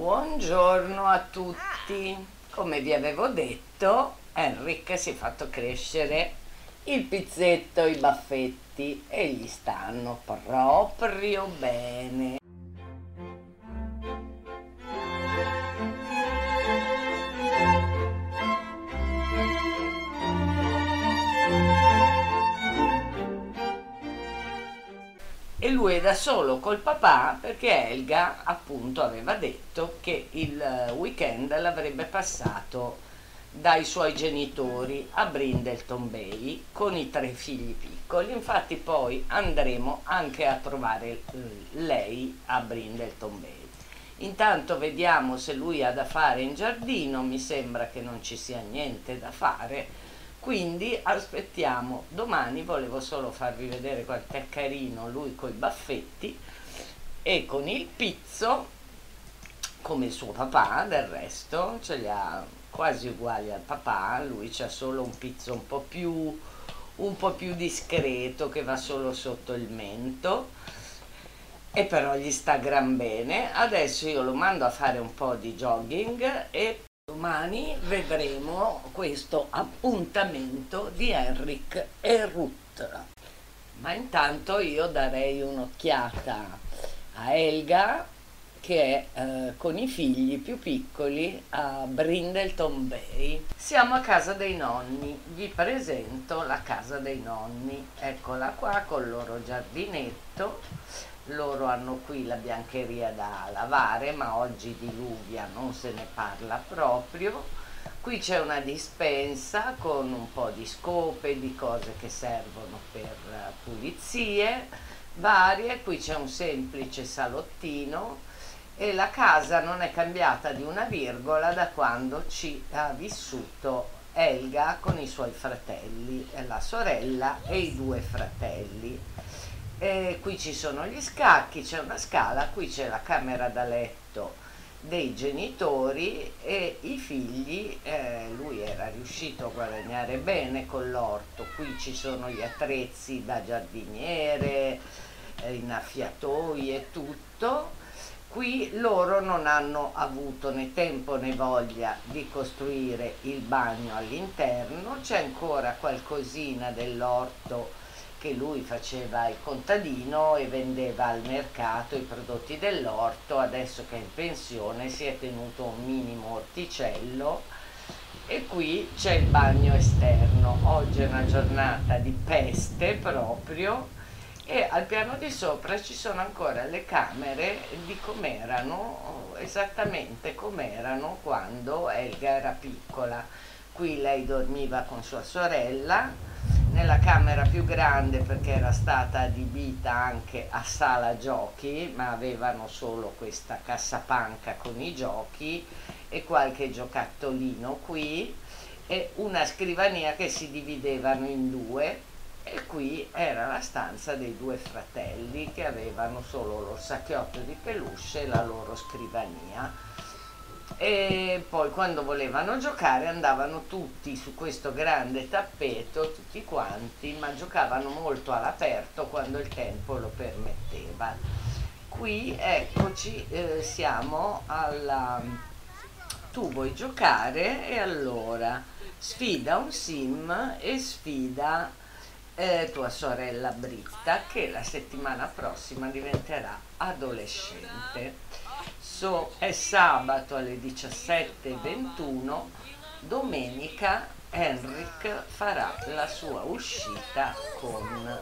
Buongiorno a tutti. Come vi avevo detto, Enric si è fatto crescere il pizzetto, i baffetti e gli stanno proprio bene. Lui è da solo col papà perché Elga appunto aveva detto che il eh, weekend l'avrebbe passato dai suoi genitori a Brindleton Bay con i tre figli piccoli. Infatti poi andremo anche a trovare eh, lei a Brindleton Bay. Intanto vediamo se lui ha da fare in giardino. Mi sembra che non ci sia niente da fare quindi aspettiamo domani volevo solo farvi vedere quanto è carino lui con i baffetti e con il pizzo come il suo papà del resto ce li ha quasi uguali al papà lui c'ha solo un pizzo un po' più un po' più discreto che va solo sotto il mento e però gli sta gran bene. Adesso io lo mando a fare un po' di jogging e Domani vedremo questo appuntamento di Enric e Ruth. Ma intanto io darei un'occhiata a Elga che è eh, con i figli più piccoli a Brindleton Bay. Siamo a casa dei nonni, vi presento la casa dei nonni, eccola qua con il loro giardinetto loro hanno qui la biancheria da lavare ma oggi diluvia non se ne parla proprio. Qui c'è una dispensa con un po' di scope di cose che servono per pulizie varie. Qui c'è un semplice salottino e la casa non è cambiata di una virgola da quando ci ha vissuto Elga con i suoi fratelli, la sorella e i due fratelli e qui ci sono gli scacchi, c'è una scala, qui c'è la camera da letto dei genitori e i figli, eh, lui era riuscito a guadagnare bene con l'orto, qui ci sono gli attrezzi da giardiniere, eh, innaffiatoi e tutto, qui loro non hanno avuto né tempo né voglia di costruire il bagno all'interno, c'è ancora qualcosina dell'orto che lui faceva il contadino e vendeva al mercato i prodotti dell'orto, adesso che è in pensione si è tenuto un minimo orticello e qui c'è il bagno esterno. Oggi è una giornata di peste proprio e al piano di sopra ci sono ancora le camere di com'erano, esattamente com'erano quando Elga era piccola. Qui lei dormiva con sua sorella, nella camera più grande perché era stata adibita anche a sala giochi ma avevano solo questa cassapanca con i giochi e qualche giocattolino qui e una scrivania che si dividevano in due. E qui era la stanza dei due fratelli che avevano solo l'orsacchiotto di peluche e la loro scrivania e poi quando volevano giocare andavano tutti su questo grande tappeto, tutti quanti, ma giocavano molto all'aperto quando il tempo lo permetteva. Qui eccoci, eh, siamo alla... Tu vuoi giocare e allora sfida un sim e sfida eh, tua sorella Britta che la settimana prossima diventerà adolescente so, è sabato alle 17.21, domenica Henrik farà la sua uscita con,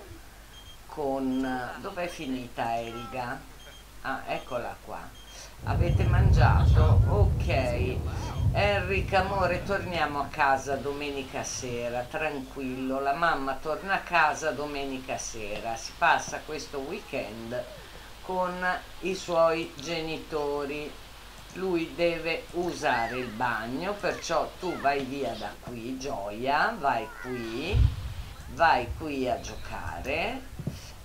con dov'è finita Elga? Ah, eccola qua. Avete mangiato? Ok. Henrik, amore, torniamo a casa domenica sera, tranquillo. La mamma torna a casa domenica sera. Si passa questo weekend con i suoi genitori. Lui deve usare il bagno perciò tu vai via da qui gioia vai qui vai qui a giocare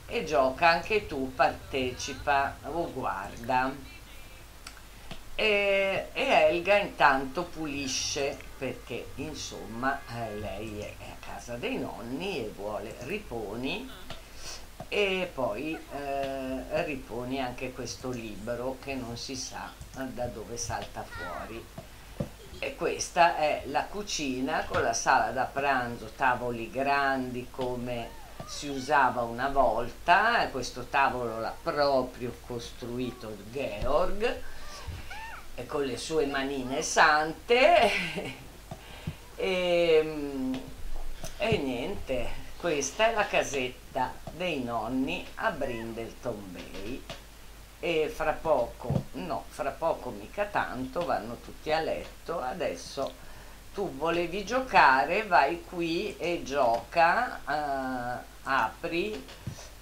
e gioca anche tu partecipa o guarda. E, e Elga intanto pulisce perché insomma lei è a casa dei nonni e vuole riponi e poi eh, riponi anche questo libro che non si sa da dove salta fuori. E questa è la cucina con la sala da pranzo, tavoli grandi come si usava una volta, questo tavolo l'ha proprio costruito Georg con le sue manine sante e, e niente, questa è la casetta dei nonni a Brindleton Bay. E fra poco, no, fra poco mica tanto, vanno tutti a letto, adesso tu volevi giocare, vai qui e gioca, eh, apri,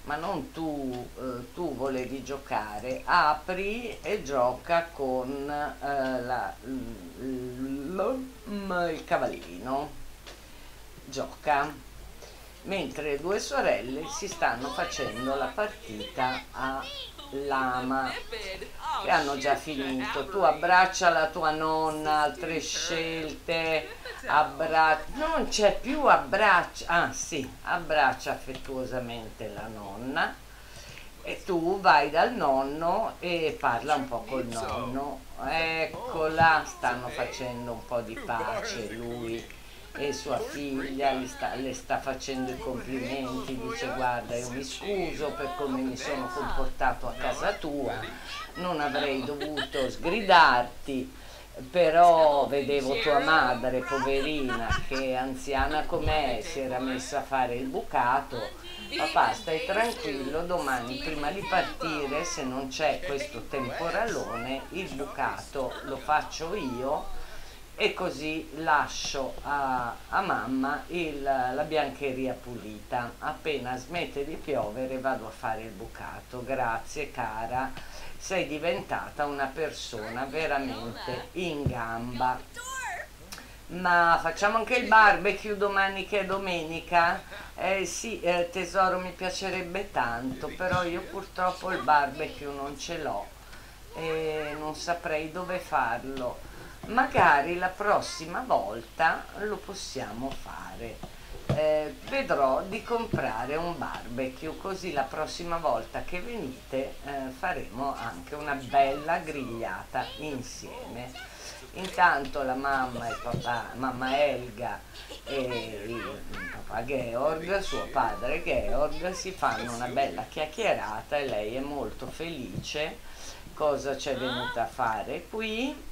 ma non tu, eh, tu volevi giocare, apri e gioca con eh, la, l, l, il cavallino, gioca mentre le due sorelle si stanno facendo la partita a lama che hanno già finito. Tu abbraccia la tua nonna altre scelte abbraccia non c'è più abbraccia ah sì abbraccia affettuosamente la nonna e tu vai dal nonno e parla un po' col nonno. Eccola stanno facendo un po' di pace lui e sua figlia sta, le sta facendo i complimenti, dice guarda io mi scuso per come mi sono comportato a casa tua, non avrei dovuto sgridarti, però vedevo tua madre, poverina, che anziana com'è, si era messa a fare il bucato, papà stai tranquillo, domani prima di partire, se non c'è questo temporalone, il bucato lo faccio io e così lascio a, a mamma il, la biancheria pulita. Appena smette di piovere vado a fare il bucato. Grazie cara, sei diventata una persona veramente in gamba. Ma facciamo anche il barbecue domani che è domenica? Eh sì, eh, tesoro mi piacerebbe tanto, però io purtroppo il barbecue non ce l'ho e non saprei dove farlo magari la prossima volta lo possiamo fare. Eh, vedrò di comprare un barbecue così la prossima volta che venite eh, faremo anche una bella grigliata insieme. Intanto la mamma e papà mamma Elga e papà Georg suo padre Georg si fanno una bella chiacchierata e lei è molto felice. Cosa c'è venuta a fare qui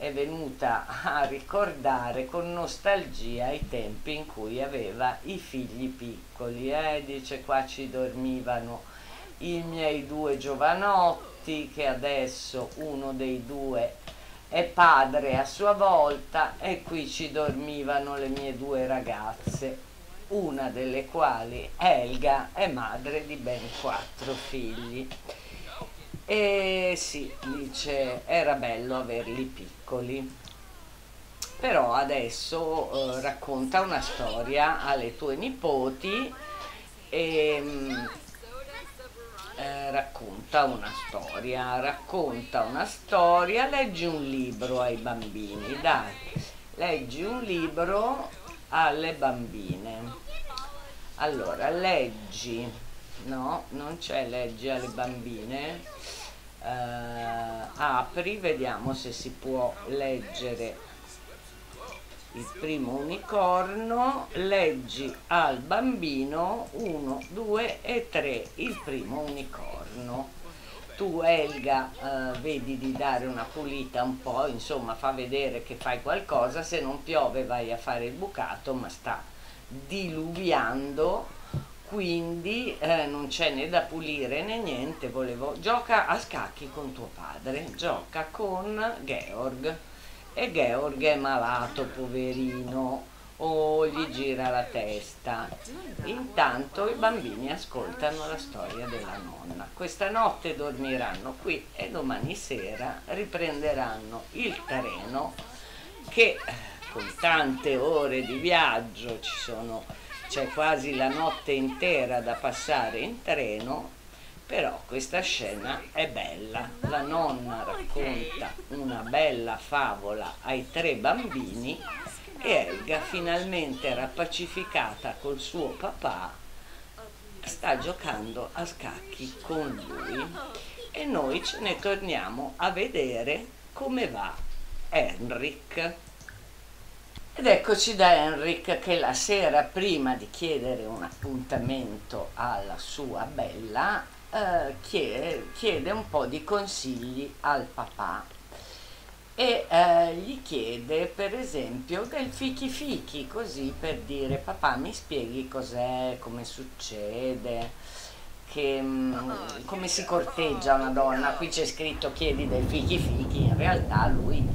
è venuta a ricordare con nostalgia i tempi in cui aveva i figli piccoli. Eh? Dice qua ci dormivano i miei due giovanotti che adesso uno dei due è padre a sua volta e qui ci dormivano le mie due ragazze, una delle quali Elga è madre di ben quattro figli. E sì, dice, era bello averli piccoli. Però adesso eh, racconta una storia alle tue nipoti e mm, eh, racconta una storia, racconta una storia, leggi un libro ai bambini, dai, leggi un libro alle bambine. Allora, leggi, no, non c'è leggi alle bambine eh, apri vediamo se si può leggere il primo unicorno. Leggi al bambino 1 2 e 3 il primo unicorno. Tu Elga eh, vedi di dare una pulita un po' insomma fa vedere che fai qualcosa. Se non piove vai a fare il bucato ma sta diluviando quindi eh, non c'è né da pulire né niente, volevo, gioca a scacchi con tuo padre, gioca con Georg e Georg è malato, poverino, o gli gira la testa. Intanto i bambini ascoltano la storia della nonna. Questa notte dormiranno qui e domani sera riprenderanno il treno che con tante ore di viaggio ci sono c'è quasi la notte intera da passare in treno, però questa scena è bella. La nonna racconta una bella favola ai tre bambini e Elga finalmente era pacificata col suo papà sta giocando a scacchi con lui e noi ce ne torniamo a vedere come va Henrik. Ed eccoci da Henrik che la sera prima di chiedere un appuntamento alla sua bella eh, chiede, chiede un po' di consigli al papà. E eh, gli chiede per esempio del fichi fichi così per dire papà mi spieghi cos'è, come succede, che, mm, come si corteggia una donna, qui c'è scritto chiedi del fichi fichi, in realtà lui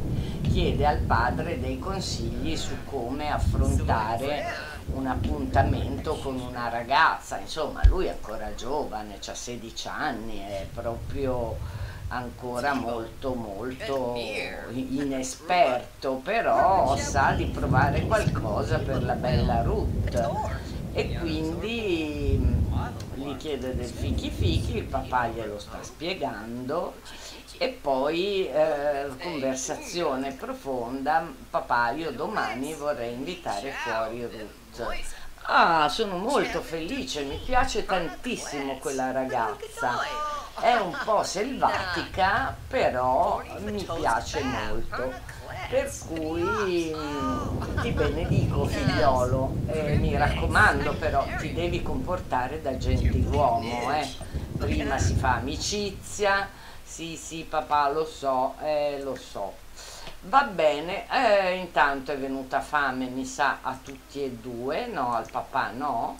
chiede al padre dei consigli su come affrontare un appuntamento con una ragazza, insomma lui è ancora giovane, ha 16 anni, è proprio ancora molto molto inesperto, però sa di provare qualcosa per la bella Ruth. E quindi mm, gli chiede del fichi fichi, il papà glielo sta spiegando e poi eh, conversazione profonda, papà io domani vorrei invitare fuori Ruth. Ah, sono molto felice, mi piace tantissimo quella ragazza. È un po' selvatica, però mi piace molto. Per cui mm, ti benedico figliolo, eh, mi raccomando però ti devi comportare da gentiluomo, eh. prima si fa amicizia, sì, sì, papà, lo so, eh, lo so. Va bene, eh, intanto è venuta fame, mi sa, a tutti e due, no, al papà no.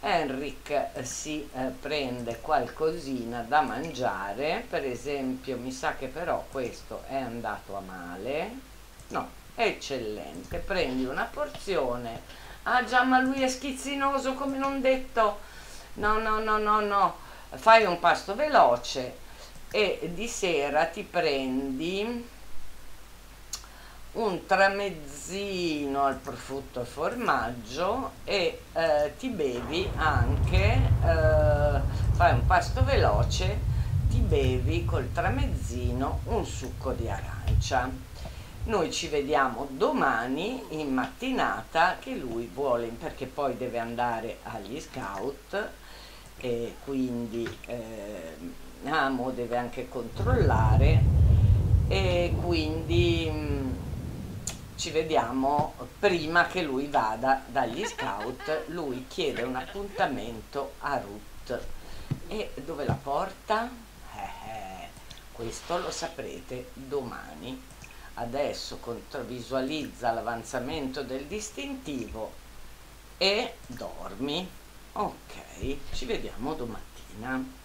Henrik eh, si eh, prende qualcosina da mangiare, per esempio, mi sa che però questo è andato a male. No, eccellente, prendi una porzione. Ah già, ma lui è schizzinoso come non detto. No, no, no, no, no. Fai un pasto veloce e di sera ti prendi un tramezzino al prosciutto e formaggio e eh, ti bevi anche, eh, fai un pasto veloce, ti bevi col tramezzino un succo di arancia. Noi ci vediamo domani in mattinata che lui vuole, perché poi deve andare agli scout e quindi... Eh, Amo deve anche controllare. E quindi mm, ci vediamo prima che lui vada dagli scout. Lui chiede un appuntamento a Ruth. E dove la porta? Eh, eh, questo lo saprete domani. Adesso visualizza l'avanzamento del distintivo e dormi. Ok ci vediamo domattina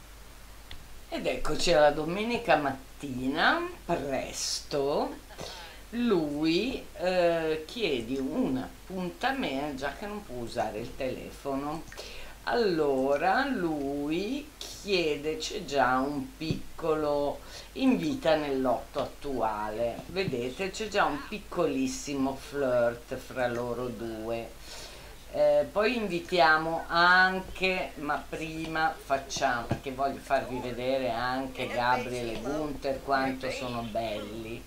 ed eccoci alla domenica mattina, presto, lui eh, chiede un appuntamento, già che non può usare il telefono, allora lui chiede, c'è già un piccolo invita nell'otto attuale, vedete c'è già un piccolissimo flirt fra loro due eh, poi invitiamo anche, ma prima facciamo, perché voglio farvi vedere anche Gabriele Gunther quanto sono belli.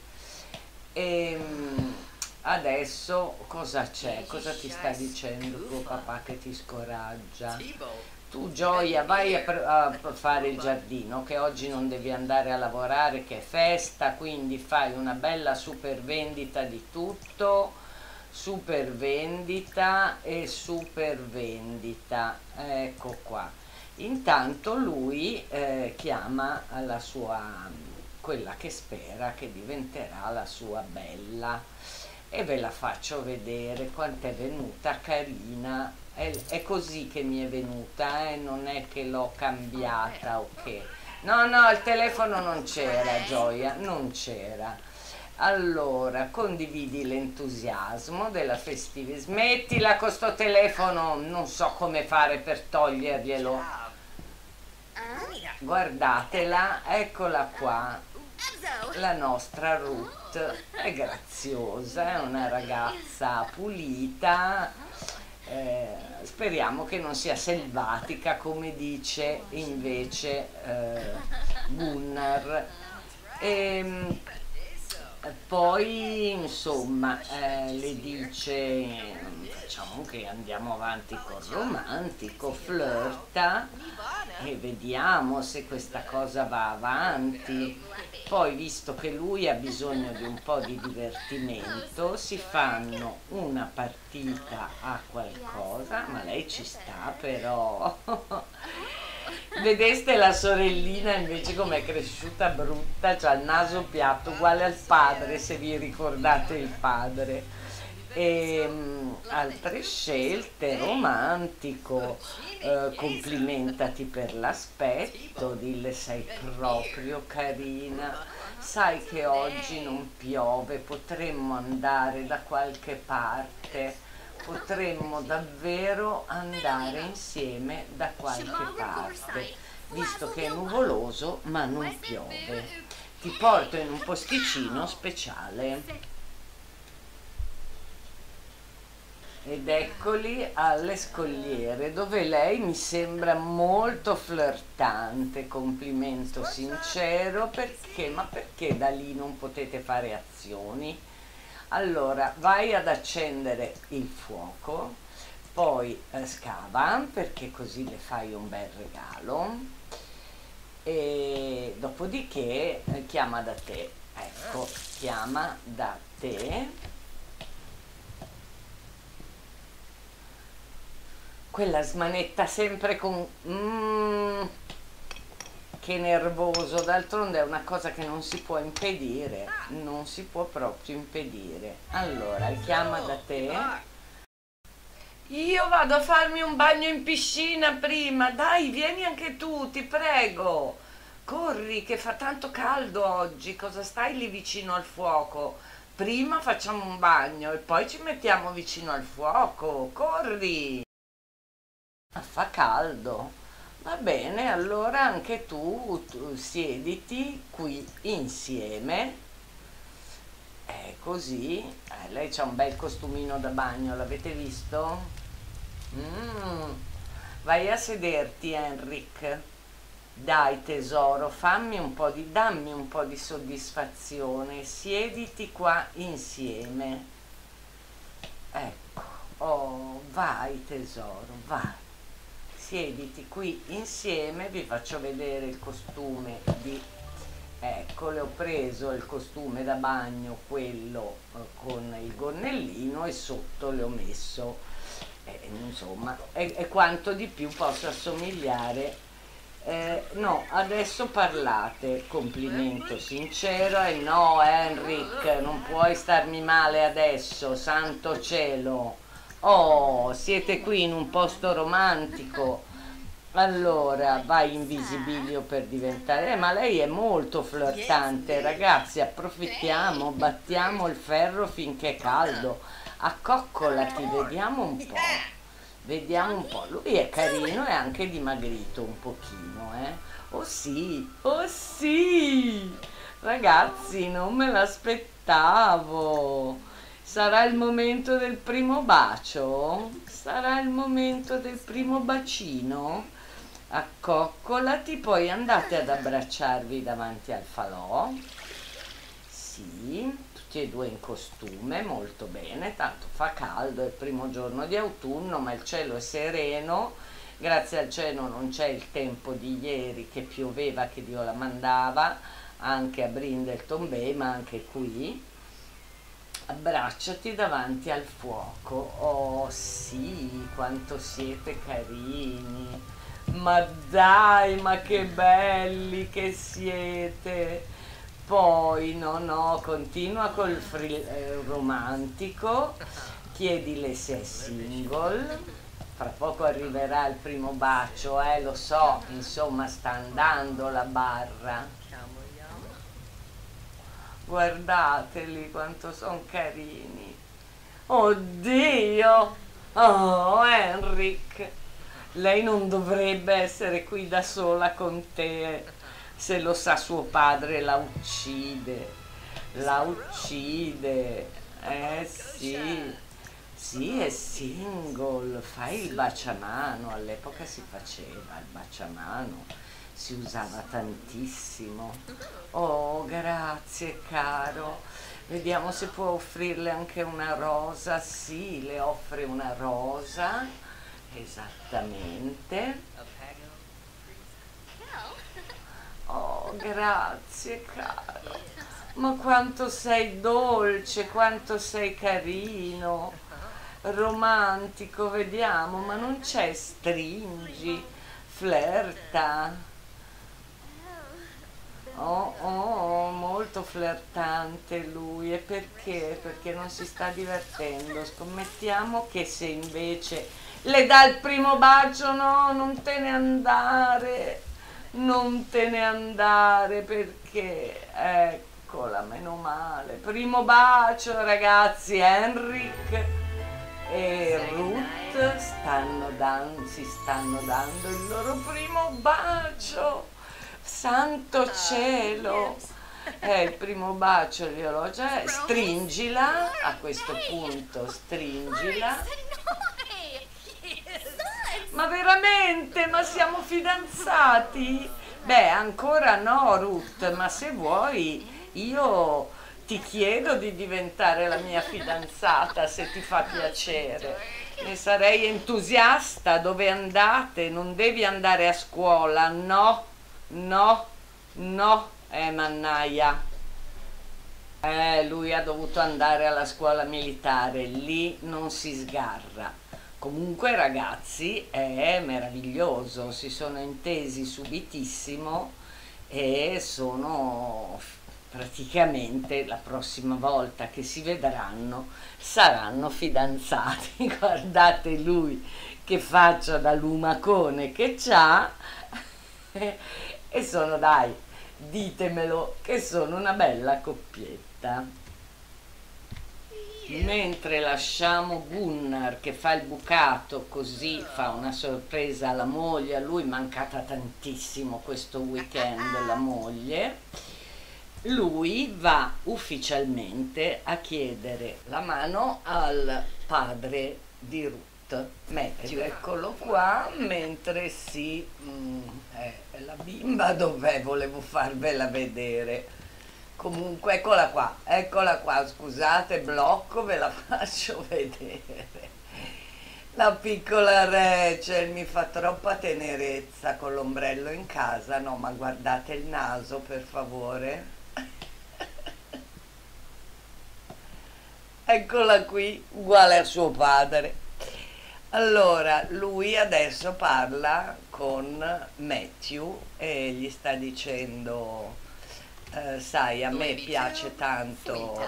E, ehm, adesso cosa c'è? Cosa ti sta dicendo tuo papà che ti scoraggia? Tu Gioia vai a, a, fare il giardino che oggi non devi andare a lavorare che è festa, quindi fai una bella super vendita di tutto super vendita e super vendita ecco qua. Intanto lui eh, chiama la sua quella che spera che diventerà la sua bella. E ve la faccio vedere quanto è venuta carina. È, è così che mi è venuta eh? non è che l'ho cambiata o okay. che no no il telefono non c'era gioia non c'era allora, condividi l'entusiasmo della festività. Smettila con sto telefono, non so come fare per toglierglielo. Guardatela, eccola qua. La nostra Ruth è graziosa, è una ragazza pulita. Eh, speriamo che non sia selvatica come dice invece eh, Gunnar. E, ehm, poi insomma eh, le dice facciamo che andiamo avanti col romantico, flirta e vediamo se questa cosa va avanti. Poi, visto che lui ha bisogno di un po' di divertimento, si fanno una partita a qualcosa, ma lei ci sta però. Vedeste la sorellina invece com'è cresciuta brutta, ha il naso piatto, uguale al padre, se vi ricordate il padre. E, um, altre scelte, romantico, eh, complimentati per l'aspetto, dille sei proprio carina, sai che oggi non piove, potremmo andare da qualche parte potremmo davvero andare insieme da qualche parte, visto che è nuvoloso ma non piove. Ti porto in un posticino speciale. Ed eccoli alle scogliere, dove lei mi sembra molto flirtante, complimento sincero, perché? Ma perché da lì non potete fare azioni? Allora vai ad accendere il fuoco poi eh, scava perché così le fai un bel regalo. E dopodiché eh, chiama da te. Ecco chiama da te. Quella smanetta sempre con mm, che nervoso, d'altronde è una cosa che non si può impedire, non si può proprio impedire. Allora, chiama da te. Io vado a farmi un bagno in piscina prima, dai, vieni anche tu, ti prego. Corri, che fa tanto caldo oggi, cosa stai lì vicino al fuoco? Prima facciamo un bagno e poi ci mettiamo vicino al fuoco, corri. Fa caldo. Va bene, allora anche tu, tu siediti qui insieme. È così. Eh, lei c'ha un bel costumino da bagno, l'avete visto? Mm. Vai a sederti, Enric. Dai tesoro, fammi un po' di, dammi un po' di soddisfazione. Siediti qua insieme. Ecco. Oh, vai tesoro, vai siediti qui insieme vi faccio vedere il costume di ecco le ho preso il costume da bagno quello eh, con il gonnellino e sotto le ho messo eh, insomma è, è, quanto di più posso assomigliare. Eh, no adesso parlate complimento sincero e no Enric non puoi starmi male adesso santo cielo Oh, siete qui in un posto romantico. Allora, vai in visibilio per diventare... Eh, ma lei è molto flirtante, ragazzi, approfittiamo, battiamo il ferro finché è caldo. Accoccolati, vediamo un po'. Vediamo un po'. Lui è carino e anche dimagrito un pochino, eh. Oh sì, oh sì! Ragazzi, non me l'aspettavo. Sarà il momento del primo bacio? Sarà il momento del primo bacino? Accoccolati, poi andate ad abbracciarvi davanti al falò. Sì, tutti e due in costume, molto bene, tanto fa caldo, è il primo giorno di autunno, ma il cielo è sereno. Grazie al cielo non c'è il tempo di ieri che pioveva, che Dio la mandava, anche a Brindleton Bay, ma anche qui abbracciati davanti al fuoco. Oh sì, quanto siete carini. Ma dai, ma che belli che siete. Poi, no, no, continua col free, eh, romantico, chiedile se è single. Fra poco arriverà il primo bacio, eh, lo so, insomma sta andando la barra guardateli quanto sono carini. Oddio! Oh Enric lei non dovrebbe essere qui da sola con te. Se lo sa suo padre la uccide. La uccide. Eh sì. Sì è single. Fai il baciamano. All'epoca si faceva il baciamano si usava tantissimo. Oh, grazie caro. Vediamo se può offrirle anche una rosa. Sì, le offre una rosa. Esattamente. Oh, grazie caro. Ma quanto sei dolce, quanto sei carino, romantico, vediamo, ma non c'è stringi, flirta. Oh, oh, molto flirtante lui. E perché? Perché non si sta divertendo. Scommettiamo che se invece le dà il primo bacio, no, non te ne andare. Non te ne andare perché, eccola, meno male. Primo bacio, ragazzi, Henrik e Ruth stanno dan- si stanno dando il loro primo bacio. Santo ah, cielo! È il primo bacio gliel'ho già. Stringila a questo punto, stringila. Ma veramente? Ma siamo fidanzati? Beh, ancora no, Ruth, ma se vuoi io ti chiedo di diventare la mia fidanzata se ti fa piacere. Ne sarei entusiasta. Dove andate? Non devi andare a scuola, no? No, no, eh mannaia. Eh, lui ha dovuto andare alla scuola militare, lì non si sgarra. Comunque ragazzi è meraviglioso, si sono intesi subitissimo e sono praticamente la prossima volta che si vedranno saranno fidanzati. Guardate lui che faccia da lumacone che c'ha e sono, dai, ditemelo, che sono una bella coppietta. Mentre lasciamo Gunnar che fa il bucato così fa una sorpresa alla moglie, a lui mancata tantissimo questo weekend la moglie, lui va ufficialmente a chiedere la mano al padre di Ruth. Matthew, eccolo qua, mentre si... Mm, la bimba dov'è? Volevo farvela vedere. Comunque, eccola qua, eccola qua, scusate, blocco, ve la faccio vedere. La piccola Rachel mi fa troppa tenerezza con l'ombrello in casa, no, ma guardate il naso, per favore. Eccola qui, uguale a suo padre. Allora, lui adesso parla con Matthew e gli sta dicendo, eh, sai, a me piace tanto,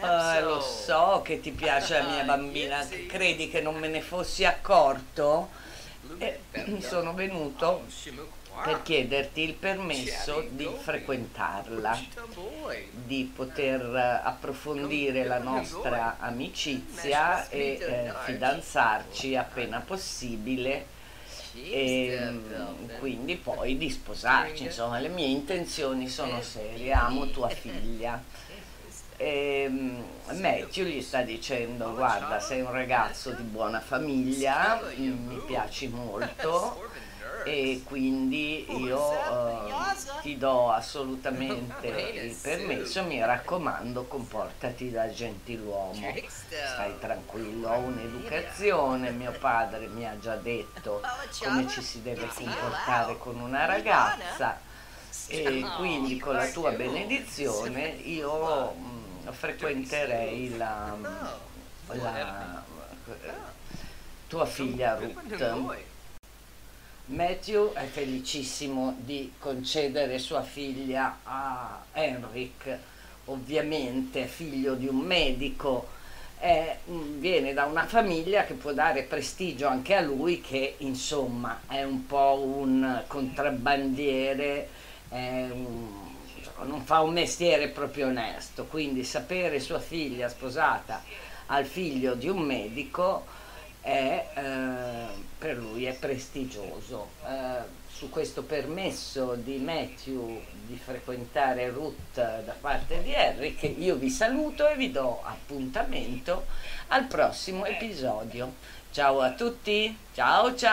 eh, lo so che ti piace la mia bambina, credi che non me ne fossi accorto? E sono venuto per chiederti il permesso di frequentarla, di poter eh, approfondire la nostra amicizia e eh, fidanzarci appena possibile e mm, quindi poi di sposarci, insomma le mie intenzioni sono serie, amo tua figlia. E mm, Matthew gli sta dicendo guarda sei un ragazzo di buona famiglia, mi piaci molto e quindi io uh, ti do assolutamente il permesso, mi raccomando comportati da gentiluomo, stai tranquillo, ho un'educazione, mio padre mi ha già detto come ci si deve comportare con una ragazza. e quindi con la tua benedizione io mh, mm, frequenterei la, la, tua figlia Ruth. Matthew è felicissimo di concedere sua figlia a Henrik, ovviamente figlio di un medico, è, mm, viene da una famiglia che può dare prestigio anche a lui che insomma è un po' un contrabbandiere, un, non fa un mestiere proprio onesto, quindi sapere sua figlia sposata al figlio di un medico è, eh, per lui è prestigioso. Eh, su questo permesso di Matthew di frequentare Ruth da parte di che io vi saluto e vi do appuntamento al prossimo episodio. Ciao a tutti, ciao ciao!